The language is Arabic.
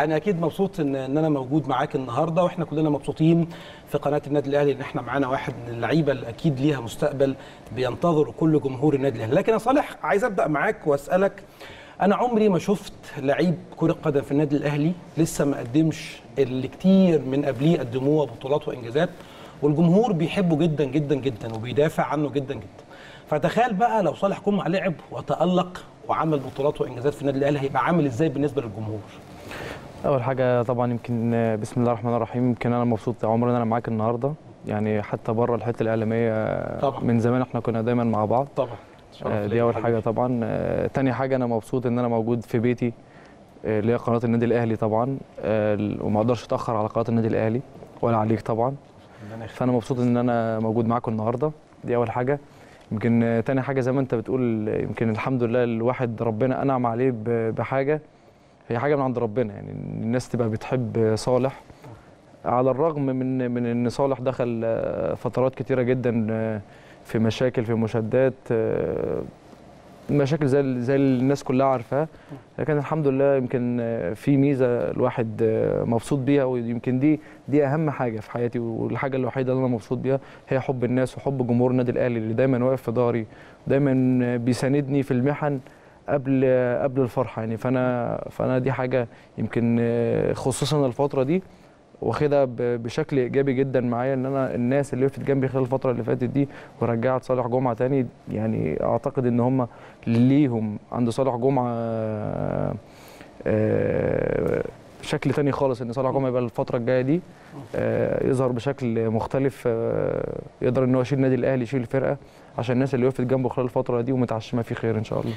أنا أكيد مبسوط ان إن أنا موجود معاك النهارده وإحنا كلنا مبسوطين في قناة النادي الأهلي إن إحنا معانا واحد من اللعيبة اللي أكيد ليها مستقبل بينتظر كل جمهور النادي الأهلي. لكن يا صالح عايز أبدأ معاك وأسألك أنا عمري ما شفت لعيب كرة قدم في النادي الأهلي لسه ما قدمش اللي كتير من قبليه قدموه بطولات وإنجازات والجمهور بيحبه جدا جدا جدا وبيدافع عنه جدا جدا. فتخيل بقى لو صالح جمعه لعب وتألق وعمل بطولات وإنجازات في النادي الأهلي هيبقى عامل إزاي بالنسبة للجمهور؟ أول حاجة طبعا يمكن بسم الله الرحمن الرحيم يمكن أنا مبسوط يا عمر إن أنا معاك النهارده. يعني حتى بره الحتة الإعلامية طبعا. من زمان إحنا كنا دايما مع بعض. طبعا. آه، دي أول حاجة طبعا. آه، تاني حاجة أنا مبسوط إن أنا موجود في بيتي آه، اللي هي قناة النادي الأهلي طبعا. وما أقدرش أتأخر على قناة النادي الأهلي ولا عليك طبعا. فأنا مبسوط إن أنا موجود معاكم النهارده. دي أول حاجة. يمكن تاني حاجة زي ما أنت بتقول يمكن الحمد لله الواحد ربنا أنعم عليه بحاجة. هي حاجة من عند ربنا يعني الناس تبقى بتحب صالح. على الرغم من من إن صالح دخل آه، فترات كتيرة جدا آه، في مشاكل في مشادات آه، مشاكل زي زي الناس كلها عارفاها. لكن الحمد لله يمكن في ميزة الواحد مبسوط بيها ويمكن دي دي أهم حاجة في حياتي والحاجة الوحيدة اللي أنا مبسوط بيها هي حب الناس وحب جمهور النادي الأهلي اللي دايما واقف في ظهري دايما بيساندني في المحن. قبل قبل الفرحة يعني. فأنا فأنا دي حاجة يمكن خصوصا الفترة دي واخدها بشكل إيجابي جدا معايا إن أنا الناس اللي وقفت جنبي خلال الفترة اللي فاتت دي ورجعت صالح جمعة تاني يعني أعتقد إن هم ليهم عند صالح جمعة آه، شكل تاني خالص إن صالح جمعة يبقى الفترة الجاية دي آه، يظهر بشكل مختلف آه، يقدر إن هو يشيل النادي الأهلي يشيل الفرقة عشان الناس اللي وقفت جنبه خلال الفترة دي ومتعشمة فيه خير إن شاء الله.